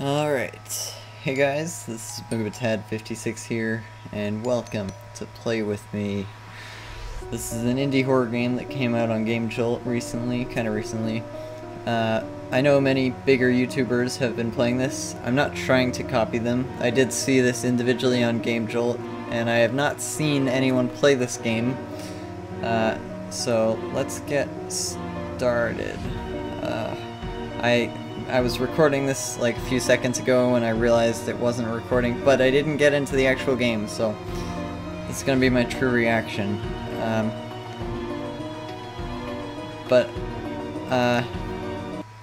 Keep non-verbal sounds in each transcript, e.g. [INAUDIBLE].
Alright, hey guys, this is Boogabitad56 here, and welcome to Play With Me. This is an indie horror game that came out on Game Jolt recently, kinda recently. Uh, I know many bigger YouTubers have been playing this. I'm not trying to copy them. I did see this individually on Game Jolt, and I have not seen anyone play this game. Uh, so, let's get started. Uh, I I was recording this like a few seconds ago and I realized it wasn't recording, but I didn't get into the actual game, so it's gonna be my true reaction. Um, but, uh,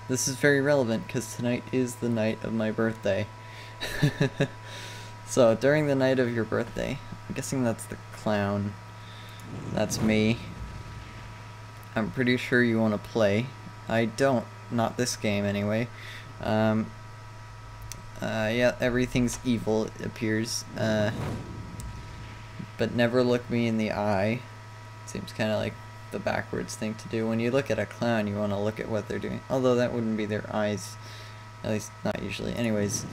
this is very relevant because tonight is the night of my birthday. [LAUGHS] so, during the night of your birthday, I'm guessing that's the clown. That's me. I'm pretty sure you want to play. I don't not this game anyway. Um, uh, yeah, everything's evil, it appears. Uh, but never look me in the eye. Seems kind of like the backwards thing to do. When you look at a clown, you want to look at what they're doing. Although that wouldn't be their eyes. At least, not usually. Anyways.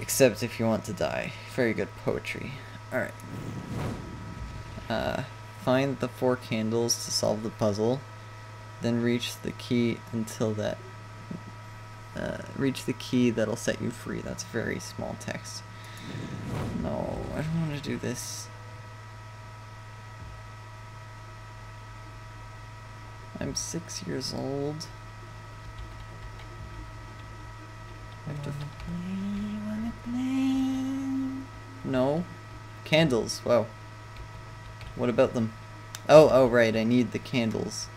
Except if you want to die. Very good poetry. Alright. Uh, find the four candles to solve the puzzle then reach the key until that uh, reach the key that'll set you free. That's very small text. No, I don't want to do this. I'm six years old. I have to play No. Candles. Wow. What about them? Oh, oh, right. I need the candles.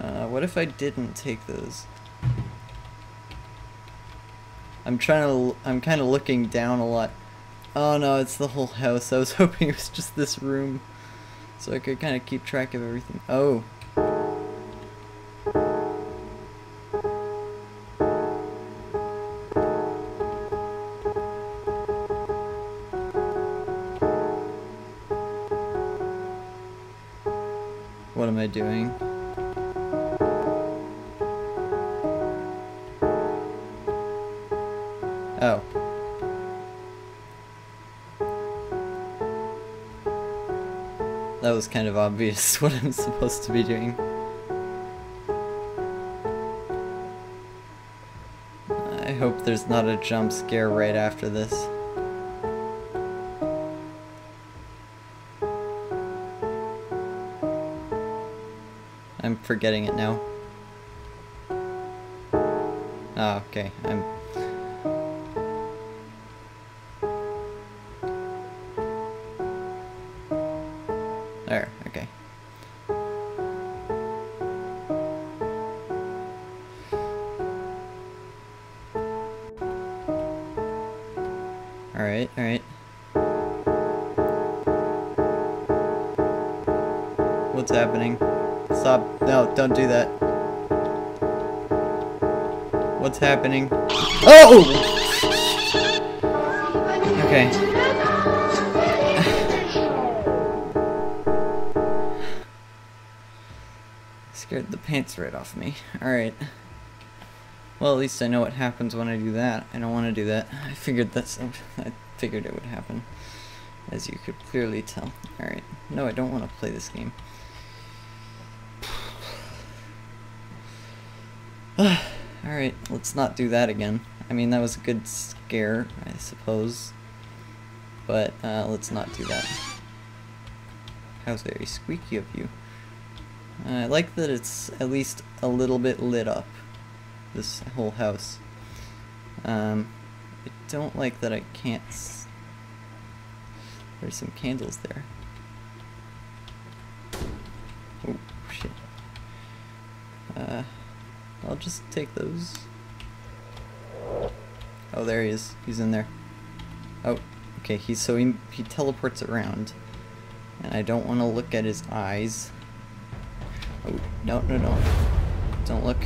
Uh, what if I didn't take those? I'm trying to, I'm kind of looking down a lot. Oh no, it's the whole house. I was [LAUGHS] hoping it was just this room. So I could kind of keep track of everything. Oh. What am I doing? Was kind of obvious [LAUGHS] what I'm supposed to be doing. I hope there's not a jump scare right after this. I'm forgetting it now. Oh, okay. I'm Alright. What's happening? Stop. No, don't do that. What's happening? Oh! Okay. [LAUGHS] Scared the pants right off me. Alright. Well, at least I know what happens when I do that. I don't want to do that. [LAUGHS] I figured that's... [LAUGHS] I figured it would happen. As you could clearly tell. Alright. No, I don't want to play this game. [SIGHS] Alright, let's not do that again. I mean, that was a good scare, I suppose. But, uh, let's not do that. How very squeaky of you. I like that it's at least a little bit lit up, this whole house. Um, I don't like that I can't... There's some candles there. Oh, shit. Uh, I'll just take those. Oh, there he is. He's in there. Oh, okay, he's so he, he teleports around. And I don't want to look at his eyes. Oh, no, no, no. Don't look.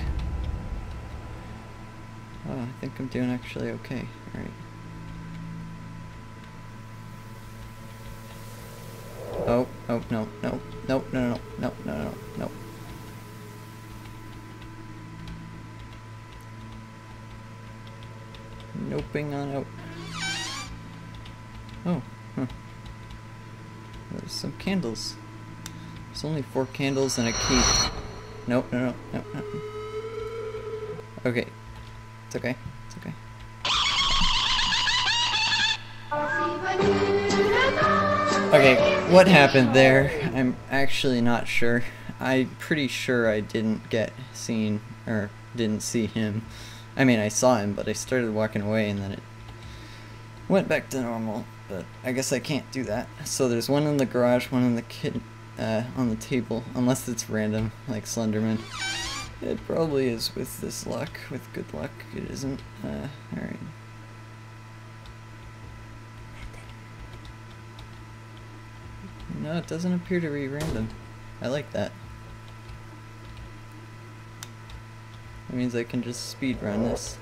Oh, I think I'm doing actually okay. Alright. Oh, oh, no, no, no, no, no, no, no, no, no. Noping on out. Oh, huh. There's some candles. There's only four candles and a key. Nope, no, no, no, no. Okay. It's okay. It's okay. Okay, what happened there? I'm actually not sure. I'm pretty sure I didn't get seen, or didn't see him. I mean, I saw him, but I started walking away and then it went back to normal. But I guess I can't do that. So there's one in the garage, one in the kid, uh, on the table, unless it's random, like Slenderman. It probably is with this luck. With good luck, it isn't. Uh, alright. No, it doesn't appear to be random. I like that. That means I can just speed run this.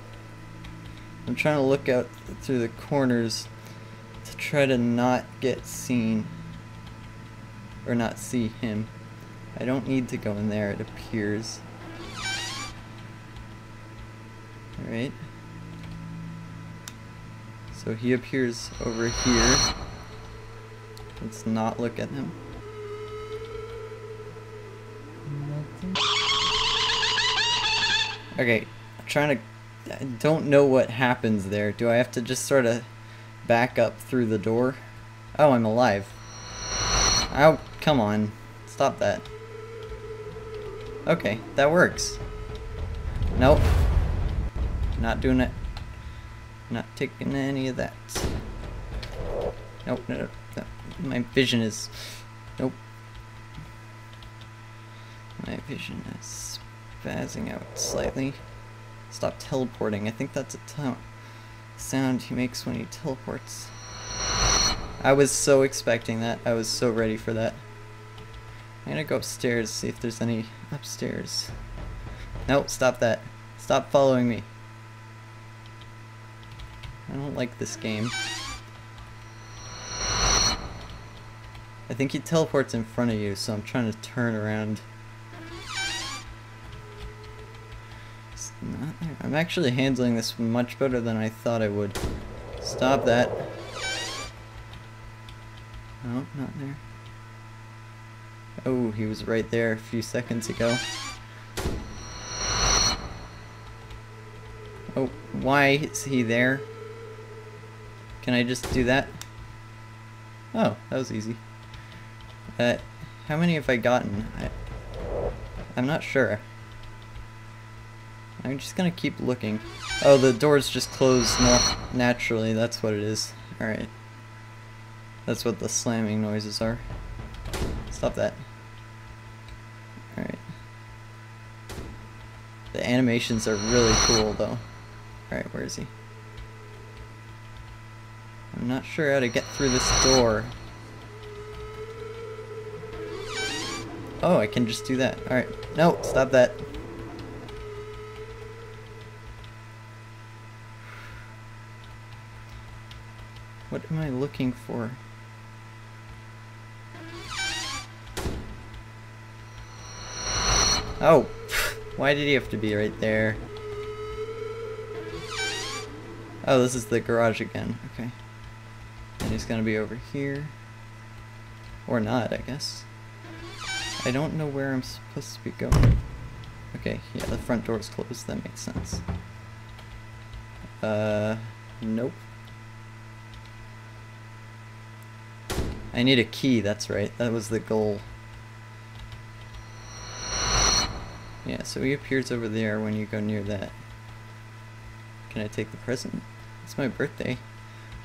I'm trying to look out through the corners to try to not get seen. Or not see him. I don't need to go in there, it appears. Alright. So he appears over here. Let's not look at him. Okay, I'm trying to... I don't know what happens there. Do I have to just sort of back up through the door? Oh, I'm alive. Oh, come on. Stop that. Okay, that works. Nope. Not doing it. Not taking any of that. Nope, no, no, no. My vision is... Nope. My vision is spazzing out slightly. Stop teleporting. I think that's a sound he makes when he teleports. I was so expecting that. I was so ready for that. I'm gonna go upstairs, see if there's any upstairs. Nope, stop that. Stop following me. I don't like this game. I think he teleports in front of you, so I'm trying to turn around. I'm actually handling this much better than I thought I would. Stop that. No, not there. Oh, he was right there a few seconds ago. Oh, why is he there? Can I just do that? Oh, that was easy. Uh, how many have I gotten? I, I'm not sure. I'm just gonna keep looking. Oh, the door's just closed naturally, that's what it is. Alright. That's what the slamming noises are. Stop that. Alright. The animations are really cool, though. Alright, where is he? I'm not sure how to get through this door. Oh, I can just do that. Alright. No, stop that. What am I looking for? Oh! [LAUGHS] Why did he have to be right there? Oh, this is the garage again. Okay. He's gonna be over here. Or not, I guess. I don't know where I'm supposed to be going. Okay, yeah, the front door is closed. That makes sense. Uh, nope. I need a key, that's right. That was the goal. Yeah, so he appears over there when you go near that. Can I take the present? It's my birthday.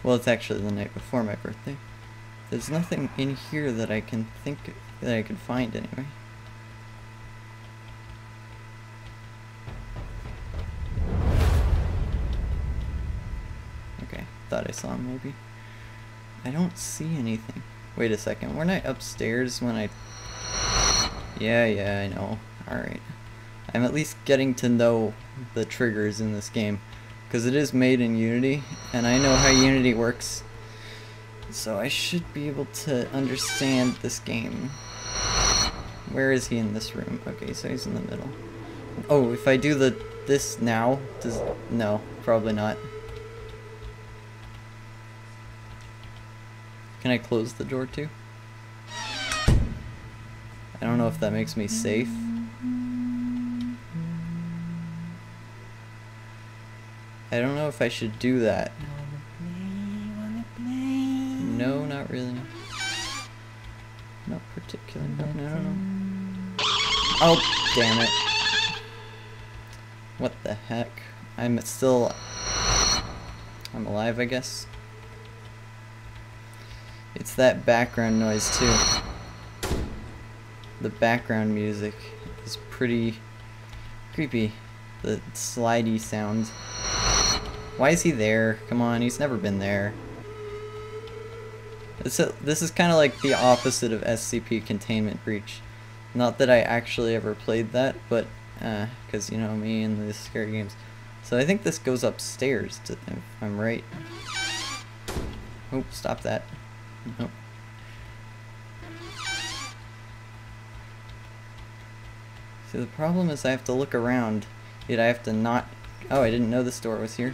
Well, it's actually the night before my birthday. There's nothing in here that I can think that I can find anyway. Okay, thought I saw him maybe. I don't see anything. Wait a second, weren't I upstairs when I... Yeah, yeah, I know. Alright. I'm at least getting to know the triggers in this game because it is made in Unity, and I know how Unity works, so I should be able to understand this game. Where is he in this room? Okay, so he's in the middle. Oh, if I do the this now, does no, probably not. Can I close the door too? I don't know if that makes me safe. I don't know if I should do that. No, not really. Not particularly. No, no, no. Oh, damn it. What the heck? I'm still... I'm alive, I guess. It's that background noise, too. The background music is pretty creepy. The slidey sound. Why is he there? Come on, he's never been there. This, this is kind of like the opposite of SCP Containment Breach. Not that I actually ever played that, but, because, uh, you know, me and the scary games. So I think this goes upstairs, to, if I'm right. Oh, stop that. Nope. See, the problem is I have to look around, yet I have to not... Oh, I didn't know this door was here.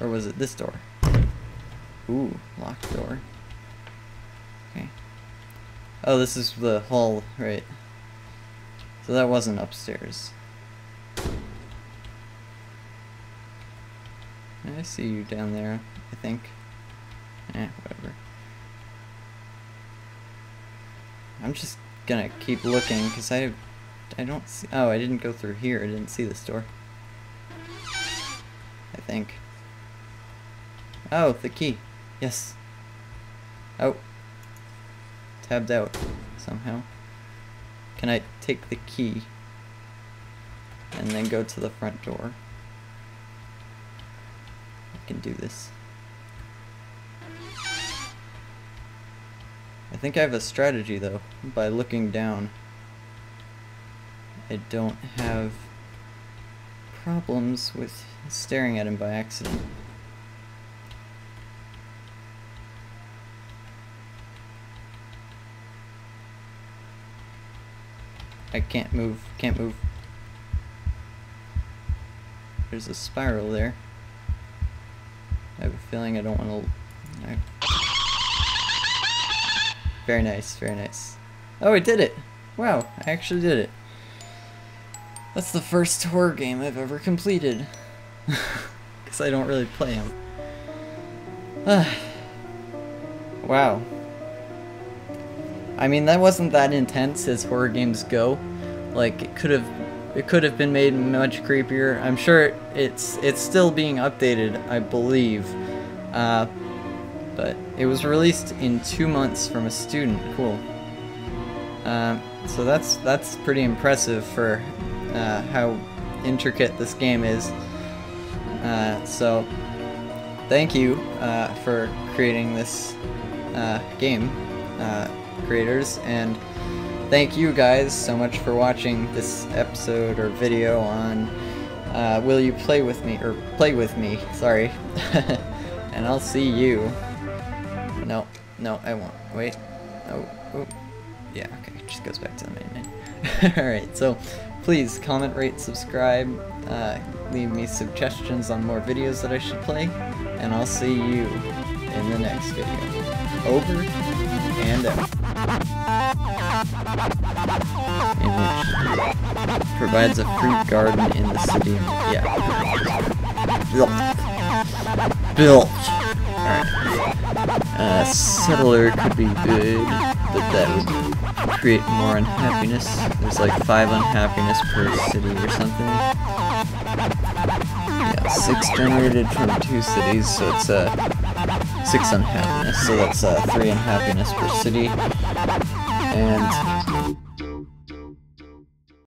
Or was it this door? Ooh, locked door. Okay. Oh, this is the hall, right. So that wasn't upstairs. I see you down there, I think. Eh, whatever. I'm just gonna keep looking, because I, I don't see... Oh, I didn't go through here. I didn't see this door. I think. Oh, the key. Yes. Oh. Tabbed out somehow. Can I take the key and then go to the front door? I can do this. I think I have a strategy though, by looking down. I don't have problems with staring at him by accident. I can't move, can't move. There's a spiral there. I have a feeling I don't want to... Very nice, very nice. Oh, I did it! Wow, I actually did it. That's the first horror game I've ever completed. [LAUGHS] Because I don't really play them. [SIGHS] wow. I mean, that wasn't that intense as horror games go. Like, it could have it could have been made much creepier. I'm sure it's it's still being updated, I believe. Uh, but it was released in two months from a student. Cool. Uh, so that's that's pretty impressive for uh, how intricate this game is. Uh, so thank you uh, for creating this uh, game creators, and thank you guys so much for watching this episode or video on uh, Will You Play With Me, or Play With Me, sorry. [LAUGHS] and I'll see you. No, no, I won't. Wait. Oh, oh. Yeah, okay, it just goes back to the main menu. [LAUGHS] Alright, so please comment, rate, subscribe, uh, leave me suggestions on more videos that I should play, and I'll see you in the next video. Over and out. Provides a fruit garden in the city. Yeah. Built. Built. Alright. Uh, settler could be good, but that would create more unhappiness. There's like five unhappiness per city or something. Yeah, six generated from two cities, so it's uh, six unhappiness. So that's uh, three unhappiness per city. And